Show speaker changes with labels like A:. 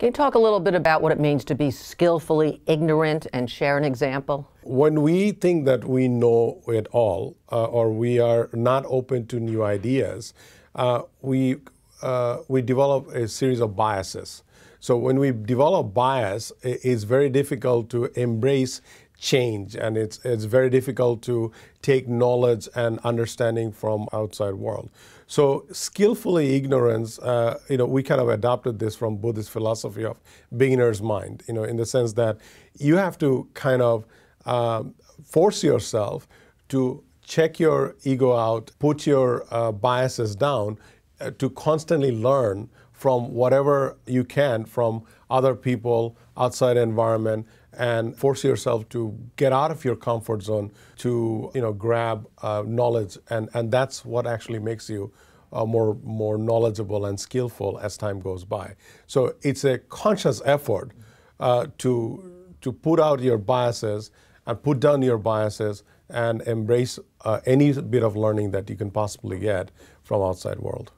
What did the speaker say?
A: Can you talk a little bit about what it means to be skillfully ignorant and share an example?
B: When we think that we know it all uh, or we are not open to new ideas, uh, we, uh, we develop a series of biases. So when we develop bias, it's very difficult to embrace change and it's, it's very difficult to take knowledge and understanding from outside world. So skillfully ignorance, uh, you know, we kind of adopted this from Buddhist philosophy of beginner's mind, you know, in the sense that you have to kind of um, force yourself to check your ego out, put your uh, biases down, to constantly learn from whatever you can from other people, outside environment, and force yourself to get out of your comfort zone to you know grab uh, knowledge, and and that's what actually makes you uh, more more knowledgeable and skillful as time goes by. So it's a conscious effort uh, to to put out your biases and put down your biases and embrace uh, any bit of learning that you can possibly get from outside world.